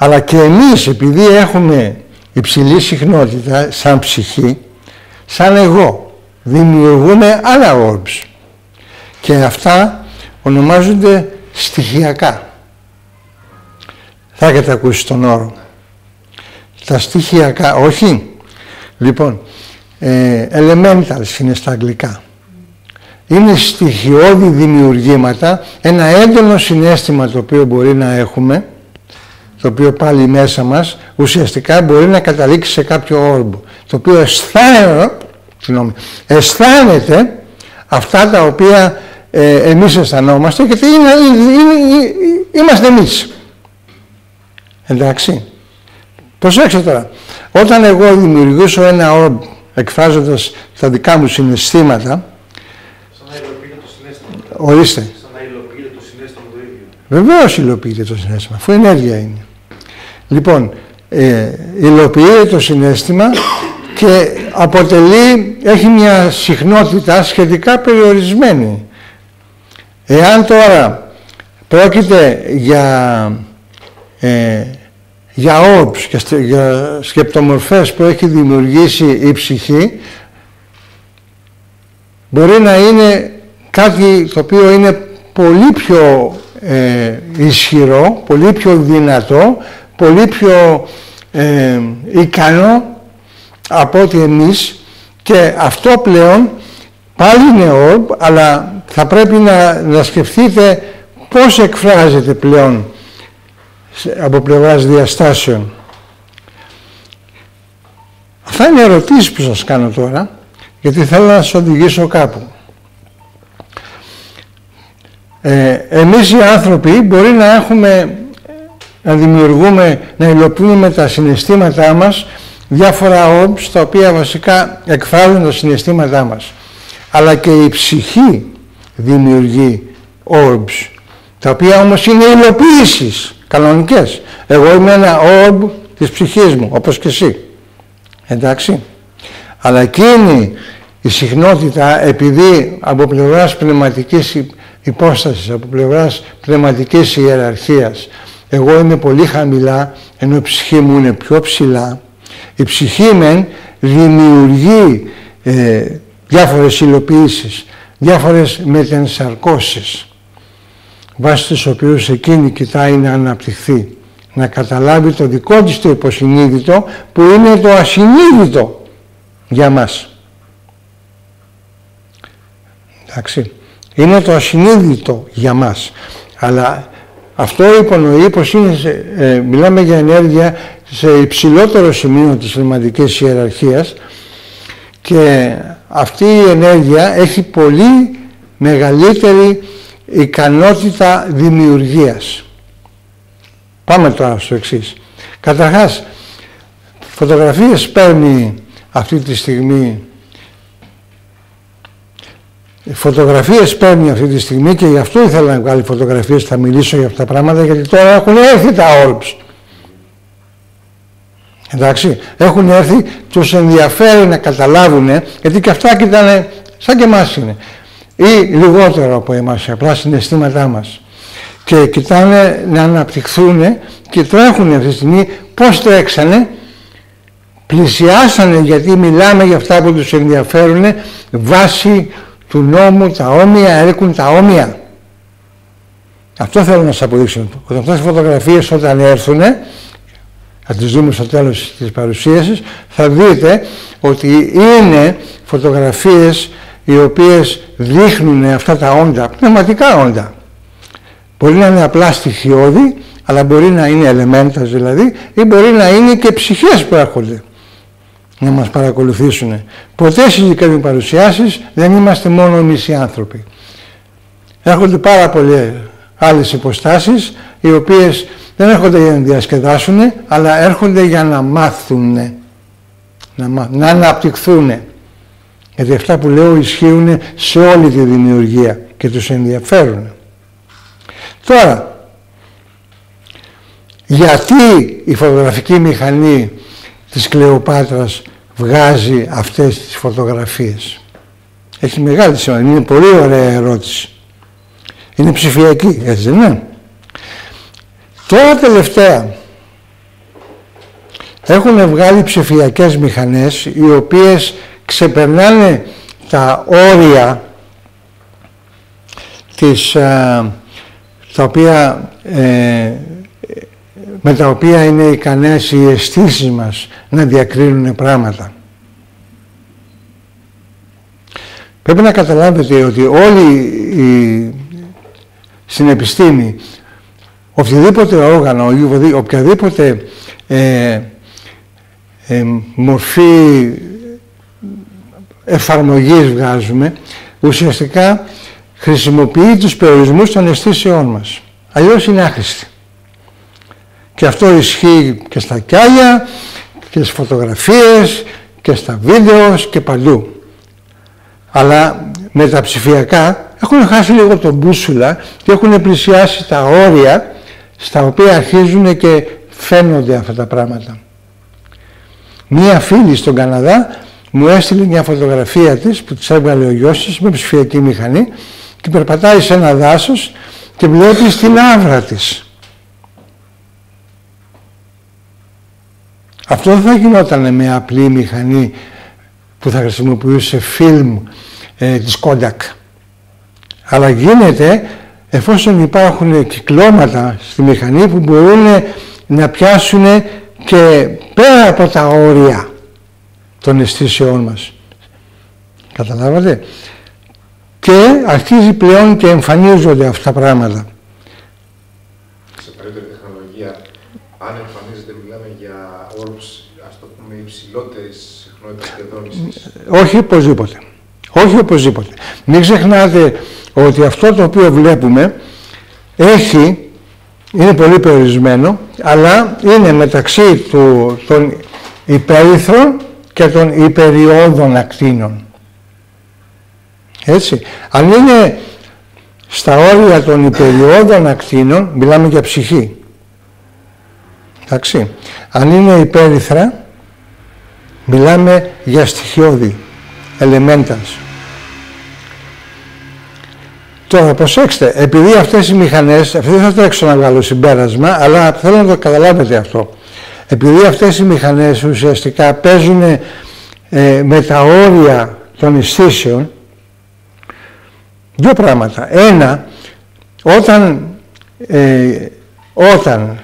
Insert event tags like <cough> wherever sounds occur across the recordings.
Αλλά και εμείς επειδή έχουμε υψηλή συχνότητα σαν ψυχή, σαν εγώ, δημιουργούμε άλλα orbs. Και αυτά ονομάζονται στοιχειακά. Θα έχετε ακούσει τον όρο. Τα στοιχειακά, όχι. Λοιπόν, ε, elementals είναι στα αγγλικά. Είναι στοιχειώδη δημιουργήματα, ένα έντονο συνέστημα το οποίο μπορεί να έχουμε, το οποίο πάλι μέσα μας, ουσιαστικά μπορεί να καταλήξει σε κάποιο όρμπο, το οποίο αισθάνεται, αισθάνεται αυτά τα οποία ε, εμείς αισθανόμαστε γιατί είναι, είναι, είμαστε εμείς. Εντάξει. Προσέξτε τώρα. Όταν εγώ δημιουργήσω ένα όρμπ εκφράζοντας τα δικά μου συναισθήματα Σαν να υλοποιείται το συνέστημα. Ορίστε. Σαν να υλοποιείται το συνέστημα το ίδιο. Βεβαίως υλοποιείται το συνέστημα, αφού ενέργεια είναι. Λοιπόν, ε, υλοποιείται το συνέστημα και αποτελεί, έχει μια συχνότητα σχετικά περιορισμένη. Εάν τώρα πρόκειται για, ε, για orbs και για σκεπτομορφές που έχει δημιουργήσει η ψυχή, μπορεί να είναι κάτι το οποίο είναι πολύ πιο ε, ισχυρό, πολύ πιο δυνατό, πολύ πιο ε, ικανό από ότι εμείς και αυτό πλέον πάλι είναι orb, αλλά θα πρέπει να, να σκεφτείτε πώς εκφράζεται πλέον από πλευράς διαστάσεων. Αυτά είναι ερωτήσεις που σας κάνω τώρα, γιατί θέλω να σας οδηγήσω κάπου. Ε, εμείς οι άνθρωποι μπορεί να έχουμε, να δημιουργούμε, να υλοποιούμε τα συναισθήματά μας διάφορα orbs τα οποία βασικά εκφράζουν τα συναισθήματά μας. Αλλά και η ψυχή δημιουργεί orbs, τα οποία όμως είναι υλοποιήσεις κανονικές. Εγώ είμαι ένα orb της ψυχής μου, όπως και εσύ. Εντάξει. Αλλά εκείνη η συχνότητα, επειδή από πλευράς πνευματικής υπόστασης, από πλευράς πνευματικής ιεραρχίας, εγώ είμαι πολύ χαμηλά, ενώ η ψυχή μου είναι πιο ψηλά, η ψυχή μεν δημιουργεί ε, διάφορες υλοποιήσεις, διάφορες μετενσαρκώσεις, βάσει τις οποίους εκείνη κοιτάει να αναπτυχθεί, να καταλάβει το δικό της το υποσυνείδητο, που είναι το ασυνείδητο για μας. Εντάξει. Είναι το ασυνείδητο για μας. Αλλά αυτό υπονοεί πως είναι, ε, μιλάμε για ενέργεια σε υψηλότερο σημείο της πνευματικής ιεραρχίας και αυτή η ενέργεια έχει πολύ μεγαλύτερη ικανότητα δημιουργίας. Πάμε τώρα στο εξής. Καταρχάς, φωτογραφίες παίρνει αυτή τη στιγμή φωτογραφίες παίρνει αυτή τη στιγμή και γι' αυτό ήθελα να βγάλει φωτογραφίες, θα μιλήσω για αυτά τα πράγματα γιατί τώρα έχουν έρθει τα orbs. Εντάξει, έχουν έρθει, τους ενδιαφέρει να καταλάβουν, γιατί και αυτά κοιτάνε, σαν και εμάς είναι, ή λιγότερο από εμάς, απλά συναισθήματά μας. Και κοιτάνε να αναπτυχθούν και τρέχουν αυτή τη στιγμή, πώς τρέξανε, πλησιάσανε γιατί μιλάμε για αυτά που τους ενδιαφέρουν βάσει του νόμου, τα όμοια έρχουν τα όμοια. Αυτό θέλω να σας αποδείξω. Ότι αυτές οι φωτογραφίες όταν έρθουν, θα τις δούμε στο τέλος της παρουσίασης, θα δείτε ότι είναι φωτογραφίες οι οποίες δείχνουν αυτά τα όντα, πνευματικά όντα. Μπορεί να είναι απλά στοιχειώδη, αλλά μπορεί να είναι ελεμέντας δηλαδή, ή μπορεί να είναι και ψυχές που έρχονται να μας παρακολουθήσουν. Ποτέ στις δικές παρουσιάσεις δεν είμαστε μόνο εμείς οι άνθρωποι. Έρχονται πάρα πολλές άλλες υποστάσεις, οι οποίες δεν έρχονται για να διασκεδάσουν, αλλά έρχονται για να μάθουν, να, να αναπτυχθούν. Γιατί αυτά που λέω ισχύουν σε όλη τη δημιουργία και τους ενδιαφέρουν. Τώρα, γιατί η φωτογραφική μηχανή της Κλεοπάτρας βγάζει αυτές τις φωτογραφίες. Έχει μεγάλη σημασία. Είναι πολύ ωραία ερώτηση. Είναι ψηφιακή, έτσι δεν είναι. Τώρα τελευταία, έχουν βγάλει ψηφιακές μηχανές οι οποίες ξεπερνάνε τα όρια της, τα οποία, ε, με τα οποία είναι ικανές οι αισθήσεις μας να διακρίνουν πράγματα. Πρέπει να καταλάβετε ότι όλοι οι, στην επιστήμη οποιοδήποτε όργανο ή οποιαδήποτε ε, ε, μορφή εφαρμογής βγάζουμε ουσιαστικά χρησιμοποιεί τους περιορισμούς των αισθήσεών μας. Αλλιώς είναι άχρηστη. Και αυτό ισχύει και στα κιάλια και στις φωτογραφίες και στα βίντεος και παντού. Αλλά με τα ψηφιακά έχουν χάσει λίγο τον μπούσουλα και έχουν πλησιάσει τα όρια στα οποία αρχίζουν και φαίνονται αυτά τα πράγματα. Μία φίλη στον Καναδά μου έστειλε μια φωτογραφία της που της έβγαλε ο γιος της με ψηφιακή μηχανή και περπατάει σε ένα δάσος και βλέπει στην άβρα της. Αυτό δεν θα γινόταν με απλή μηχανή που θα χρησιμοποιούσε φιλμ ε, της Kodak. Αλλά γίνεται εφόσον υπάρχουν κυκλώματα στη μηχανή που μπορούν να πιάσουν και πέρα από τα όρια των αισθήσεών μας. Καταλάβατε; Και αρχίζει πλέον και εμφανίζονται αυτά τα πράγματα. Σε περίπτωση τεχνολογία, αν εμφανίζεται, μιλάμε για orbs, ας το πούμε, υψηλότερης συχνότητας και Όχι οπωσδήποτε. Όχι οπωσδήποτε. Μην ξεχνάτε ότι αυτό το οποίο βλέπουμε έχει, είναι πολύ περιορισμένο, αλλά είναι μεταξύ του, των υπέρυθρων και των υπεριόδων ακτίνων. Έτσι. Αν είναι στα όρια των υπεριόδων ακτίνων, μιλάμε για ψυχή. Εντάξει. Αν είναι υπέρυθρα, μιλάμε για στοιχειώδη, elementals. Τώρα προσέξτε, επειδή αυτές οι μηχανές, αυτή δεν θα τρέξω να βγάλω συμπέρασμα, αλλά θέλω να το καταλάβετε αυτό. Επειδή αυτές οι μηχανές ουσιαστικά παίζουν ε, με τα όρια των αισθήσεων, δύο πράγματα. Ένα, όταν, ε, όταν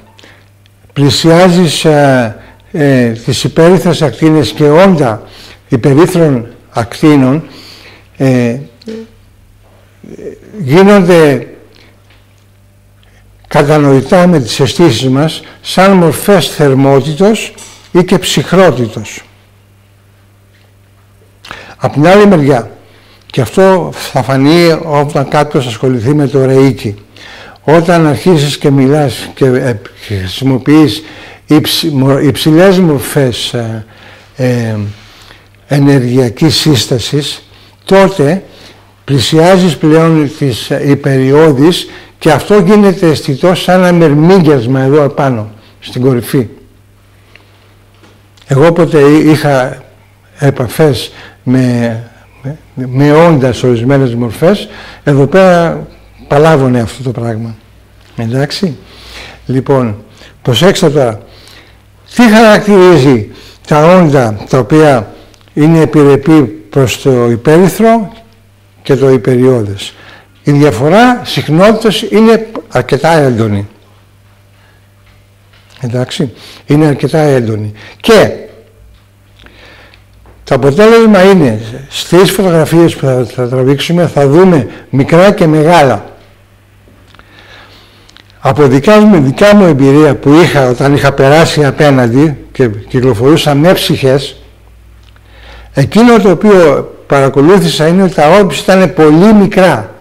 πλησιάζεις ε, ε, τις υπέρυθρες ακτίνες και όντα υπερήθρων ακτίνων, ε, γίνονται κατανοητά με τις αισθήσεις μας σαν μορφές θερμότητος ή και ψυχρότητος. Από την άλλη μεριά, και αυτό θα φανεί όταν κάποιος ασχοληθεί με το ρεΐκι, όταν αρχίσεις και μιλάς και ε, χρησιμοποιείς υψηλές μορφές ε, ε, ενεργειακής σύστασης, τότε πλησιάζεις πλέον τις υπεριόδεις και αυτό γίνεται αισθητό σαν ένα μερμήγκιασμα εδώ επάνω, στην κορυφή. Εγώ όποτε είχα επαφές με, με, με όντας σε ορισμένες μορφές, εδώ πέρα παλάβωνε αυτό το πράγμα. Εντάξει. Λοιπόν, προσέξτε τώρα. Τι χαρακτηρίζει τα όντα τα οποία είναι επιρρεπή προς το υπέρυθρο και το υπεριόδες. Η διαφορά συχνότητας είναι αρκετά έντονη. Εντάξει, είναι αρκετά έντονη. Και το αποτέλεσμα είναι στις φωτογραφίες που θα, θα τραβήξουμε θα δούμε μικρά και μεγάλα. Από δικά μου, δικά μου εμπειρία που είχα όταν είχα περάσει απέναντι και κυκλοφορούσα με ψυχές, εκείνο το οποίο παρακολούθησα είναι ότι τα όμπις ήταν πολύ μικρά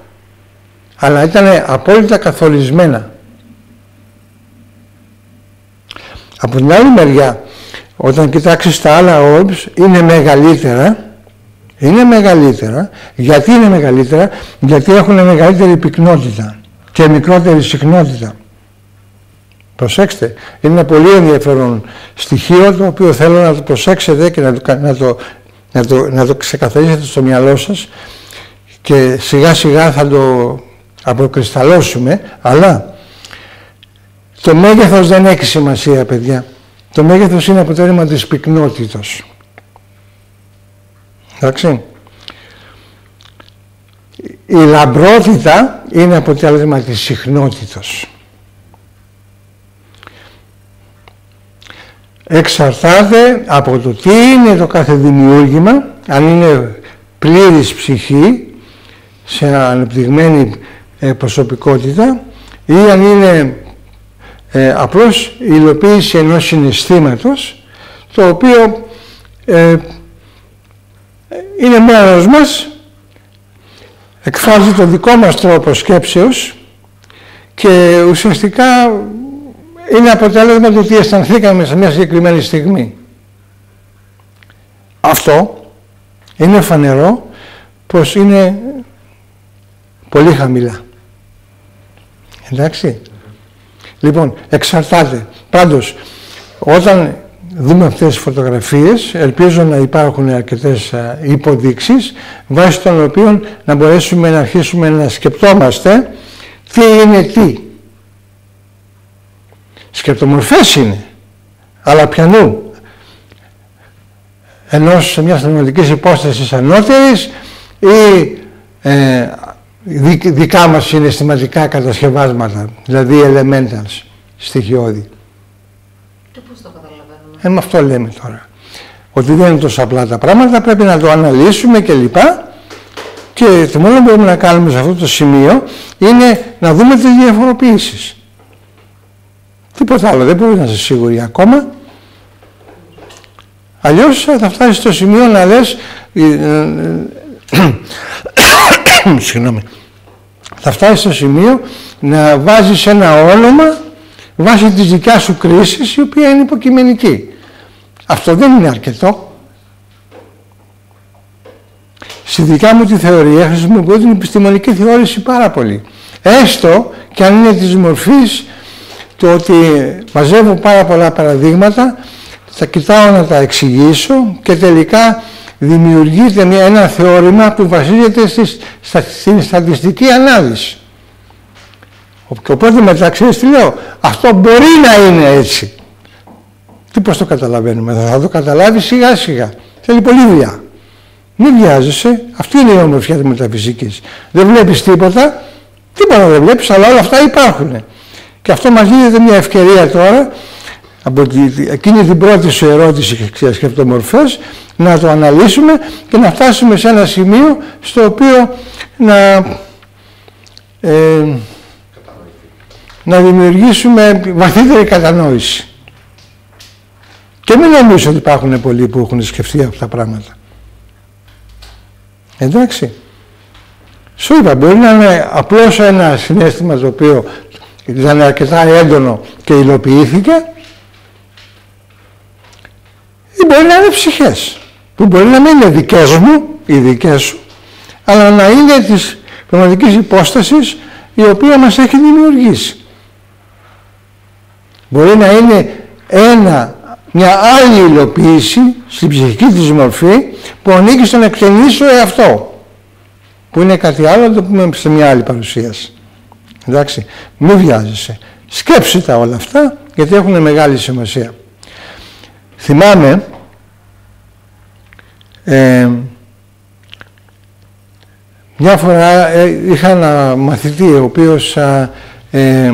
αλλά ήταν απόλυτα καθορισμένα. Από την άλλη μεριά, όταν κοιτάξεις τα άλλα orbs, είναι μεγαλύτερα, είναι μεγαλύτερα. Γιατί είναι μεγαλύτερα, γιατί έχουν μεγαλύτερη πυκνότητα και μικρότερη συχνότητα. Προσέξτε, είναι ένα πολύ ενδιαφέρον στοιχείο το οποίο θέλω να το προσέξετε και να το, να το, να το, να το ξεκαθαρίσετε στο μυαλό σας και σιγά σιγά θα το αποκρισταλώσουμε, αλλά το μέγεθος δεν έχει σημασία, παιδιά. Το μέγεθος είναι αποτέλεσμα της πυκνότητας. Εντάξει. Η λαμπρότητα είναι αποτέλεσμα της συχνότητας. Εξαρτάται από το τι είναι το κάθε δημιούργημα, αν είναι πλήρης ψυχή, σε ανεπτυγμένη ε, προσωπικότητα ή αν είναι ε, απλώς η υλοποίηση ενός συναισθήματος το οποίο ε, είναι μέρος μας εκφράζει το δικό μας τρόπο σκέψεως και ουσιαστικά είναι αποτέλεσμα του τι αισθανθήκαμε σε μια συγκεκριμένη στιγμή. Αυτό είναι φανερό πως είναι πολύ χαμηλά. Εντάξει. Λοιπόν, εξαρτάται. Πάντως, όταν δούμε αυτές τις φωτογραφίες, ελπίζω να υπάρχουν αρκετές υποδείξεις, βάσει των οποίων να μπορέσουμε να αρχίσουμε να σκεπτόμαστε τι είναι τι. Σκεπτομορφές είναι, αλλά πιανού. Ενός μιας θεματικής υπόστασης ανώτερης ή ε, δικά μας συναισθηματικά κατασκευάσματα, δηλαδή elementals, στοιχειώδη. Και πώς το καταλαβαίνουμε. Ε, με αυτό λέμε τώρα. Ότι δεν είναι τόσο απλά τα πράγματα, πρέπει να το αναλύσουμε κλπ. Και το μόνο που μπορούμε να κάνουμε σε αυτό το σημείο είναι να δούμε τις διαφοροποιήσεις. Τίποτα άλλο, δεν μπορεί να είσαι σίγουροι ακόμα. Αλλιώς θα φτάσεις στο σημείο να λες ε, ε, <coughs> συγγνώμη, θα φτάσεις στο σημείο να βάζεις ένα όνομα βάσει της δικιάς σου κρίσης η οποία είναι υποκειμενική. Αυτό δεν είναι αρκετό. Στη δικιά μου τη θεωρία χρησιμοποιώ την επιστημονική θεώρηση πάρα πολύ. Έστω και αν είναι της μορφής το ότι μαζεύω πάρα πολλά παραδείγματα, θα κοιτάω να τα εξηγήσω και τελικά δημιουργείται μια, ένα θεώρημα που βασίζεται στις, στην στατιστική ανάλυση. Οπότε μεταξύ τι λέω, αυτό μπορεί να είναι έτσι. Τι πώς το καταλαβαίνουμε, θα το καταλάβεις σιγά σιγά. Θέλει πολύ δουλειά. Μην βιάζεσαι, αυτή είναι η ομορφιά της μεταφυσικής. Δεν βλέπεις τίποτα, τίποτα δεν βλέπεις, αλλά όλα αυτά υπάρχουν. Και αυτό μας δίνεται μια ευκαιρία τώρα, από εκείνη την πρώτη σου ερώτηση και σκεπτομορφές, να το αναλύσουμε και να φτάσουμε σε ένα σημείο στο οποίο να, ε, να δημιουργήσουμε βαθύτερη κατανόηση. Και μην νομίζω ότι υπάρχουν πολλοί που έχουν σκεφτεί αυτά τα πράγματα. Εντάξει. Σου είπα, μπορεί να είναι απλώς ένα συνέστημα το οποίο ήταν αρκετά έντονο και υλοποιήθηκε ή μπορεί να είναι ψυχές που μπορεί να μην είναι δικές μου ή δικές σου, αλλά να είναι της πνευματικής υπόστασης η οποία μας έχει δημιουργήσει. Μπορεί να είναι ένα, μια άλλη υλοποίηση στην ψυχική της μορφή που ανήκει στον εκτενήσιο εαυτό. Που είναι κάτι άλλο, το πούμε σε μια άλλη παρουσίαση. Εντάξει, μην βιάζεσαι. Σκέψτε τα όλα αυτά, γιατί έχουν μεγάλη σημασία. Θυμάμαι ε, μια φορά ε, είχα ένα μαθητή ο οποίος ε,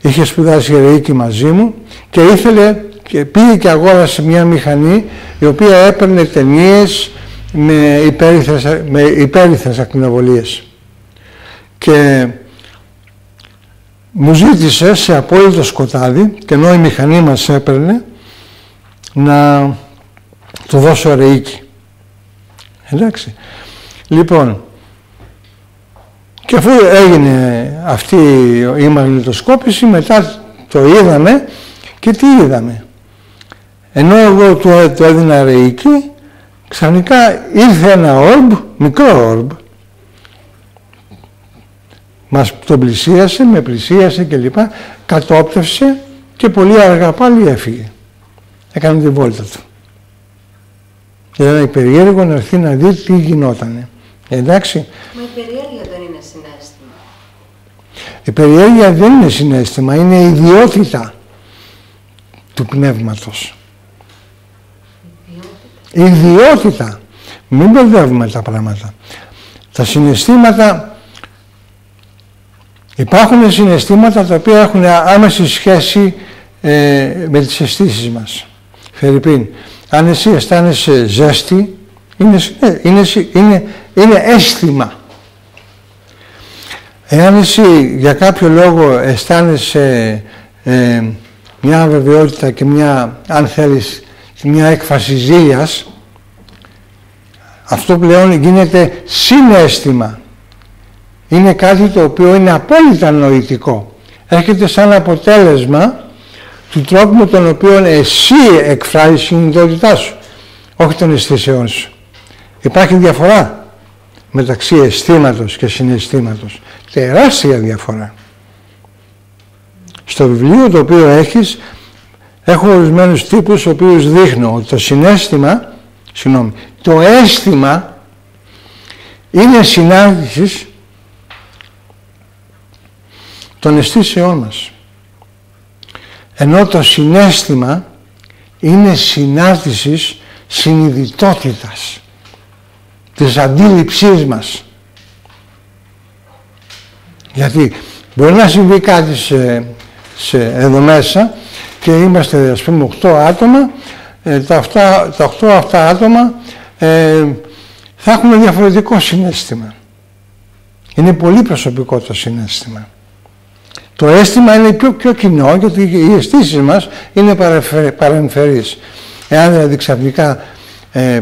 είχε σπουδάσει ρεϊκή μαζί μου και ήθελε και πήγε και αγόρασε μια μηχανή η οποία έπαιρνε ταινίες με υπέρυθες, με υπέρυθες ακτινοβολίες. Και μου ζήτησε σε απόλυτο σκοτάδι και ενώ η μηχανή μας έπαιρνε να του δώσω ρεϊκή. Εντάξει. Λοιπόν, και αφού έγινε αυτή η μαγνητοσκόπηση, μετά το είδαμε και τι είδαμε. Ενώ εγώ του, του έδινα ρεϊκή, ξαφνικά ήρθε ένα όρμπ, μικρό όρμπ, μας τον πλησίασε, με πλησίασε κλπ. Κατόπτευσε και πολύ αργά πάλι έφυγε. Έκανε την βόλτα του. Και ήταν περίεργο να έρθει να δει τι γινότανε. Εντάξει. Μα η περιέργεια δεν είναι συνέστημα. Η περιέργεια δεν είναι συνέστημα, είναι ιδιότητα. Του πνεύματος. Ιδιότητα. Μην μπερδεύουμε τα πράγματα. Τα συναισθήματα, υπάρχουν συναισθήματα τα οποία έχουν άμεση σχέση ε, με τις αισθήσεις μας. Φερρυπίν, αν εσύ αισθάνεσαι ζέστη, είναι, είναι, είναι, είναι αίσθημα. Εάν εσύ για κάποιο λόγο αισθάνεσαι ε, μια αβεβαιότητα και μια, αν θέλεις, μια έκφραση ζήλιας, αυτό πλέον γίνεται συνέστημα. Είναι κάτι το οποίο είναι απόλυτα νοητικό. Έρχεται σαν αποτέλεσμα του τρόπου με τον οποίο εσύ εκφράζεις τη συνειδητότητά σου, όχι των αισθήσεών σου. Υπάρχει διαφορά μεταξύ αισθήματος και συναισθήματος. Τεράστια διαφορά. Στο βιβλίο το οποίο έχεις, έχω ορισμένους τύπους, ο οποίους δείχνω ότι το συνέστημα, συγγνώμη, το αίσθημα είναι συνάντησης των αισθήσεών μας. Ενώ το συνέστημα είναι συνάρτησης συνειδητότητας, της αντίληψής μας. Γιατί μπορεί να συμβεί κάτι σε, σε, εδώ μέσα και είμαστε ας πούμε 8 άτομα, ε, τα, 8, τα 8 αυτά άτομα ε, θα έχουν διαφορετικό συνέστημα. Είναι πολύ προσωπικό το συνέστημα. Το αίσθημα είναι πιο, πιο κοινό γιατί οι αισθήσεις μας είναι παρεμφερείς. Εάν δηλαδή ξαφνικά ε,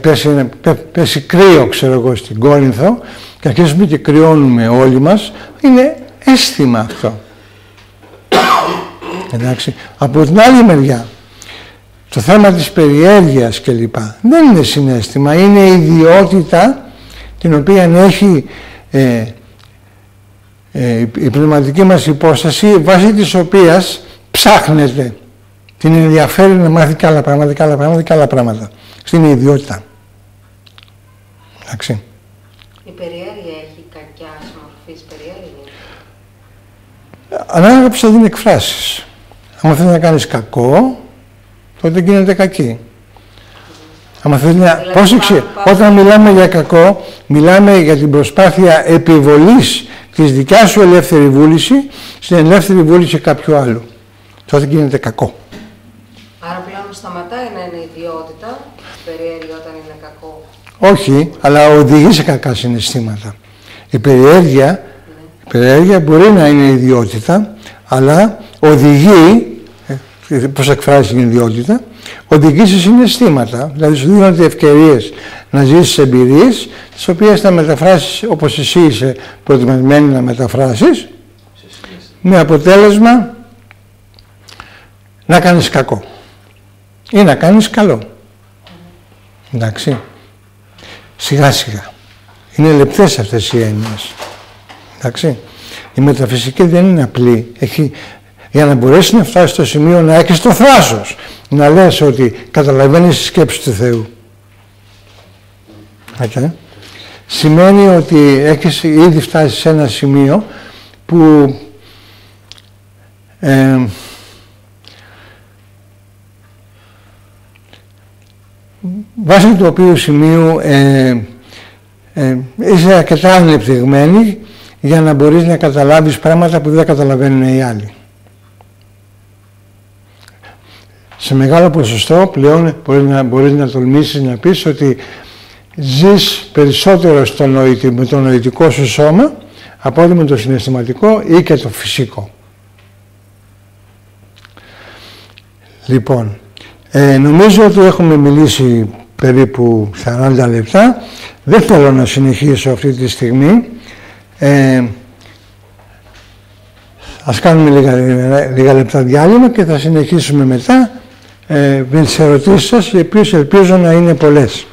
πέσει, πέσει κρύο ξέρω εγώ στην Κόρινθο και αρχίσουμε και κρυώνουμε όλοι μας, είναι αίσθημα αυτό. Εντάξει. Από την άλλη μεριά, το θέμα της περιέργειας κλπ. δεν είναι συνέστημα, είναι ιδιότητα την οποία έχει ε, ε, η πνευματική μας υπόσταση βάσει της οποίας ψάχνεται την ενδιαφέρει να μάθει και άλλα πράγματα και άλλα πράγματα και άλλα πράγματα. Στην ιδιότητα. Εντάξει. Η περιέργεια έχει κακιά μορφής περιέργειας; Ανάλογα πώς θα δίνει εκφράσεις. Αν θέλει να κάνεις κακό, τότε γίνεται κακή. Αν θέλει να... Δηλαδή, Πρόσεξε, όταν μιλάμε για κακό, μιλάμε για την προσπάθεια επιβολής της δικιάς σου ελεύθερη βούληση στην ελεύθερη βούληση κάποιου άλλου. Τότε γίνεται κακό. Άρα πλέον σταματάει να είναι ιδιότητα, περιέργεια όταν είναι κακό; Όχι, αλλά οδηγεί σε κακά συναισθήματα. Η περιέργεια, ναι. η περιέργεια μπορεί να είναι ιδιότητα, αλλά οδηγεί, ε, πώς εκφράζει την ιδιότητα, οδηγεί σε συναισθήματα. Δηλαδή σου δίνονται ευκαιρίες να ζήσεις εμπειρίες, τις οποίες θα μεταφράσεις όπως εσύ είσαι προετοιμασμένη να μεταφράσεις, με αποτέλεσμα να κάνεις κακό ή να κάνεις καλό. Εντάξει. Σιγά σιγά. Είναι λεπτές αυτές οι έννοιες. Εντάξει. Η μεταφυσική δεν είναι απλή. Έχει, για να μπορέσει να φτάσει στο σημείο να έχεις το θράσος. Να λες ότι καταλαβαίνεις τη σκέψη του Θεού. Okay. Σημαίνει ότι έχεις ήδη φτάσει σε ένα σημείο που ε, βάσει του οποίου σημείου ε, ε, είσαι αρκετά ανεπτυγμένη για να μπορείς να καταλάβεις πράγματα που δεν καταλαβαίνουν οι άλλοι. Σε μεγάλο ποσοστό πλέον μπορείς να, μπορείς να τολμήσεις να πεις ότι ζεις περισσότερο στο νοητι, με το νοητικό σου σώμα από ότι με το συναισθηματικό ή και το φυσικό. Λοιπόν, ε, νομίζω ότι έχουμε μιλήσει περίπου 40 λεπτά. Δεν θέλω να συνεχίσω αυτή τη στιγμή. Ε, ας κάνουμε λίγα, λίγα λεπτά διάλειμμα και θα συνεχίσουμε μετά ε, με τις ερωτήσεις σας, οι οποίες ελπίζω να είναι πολλές.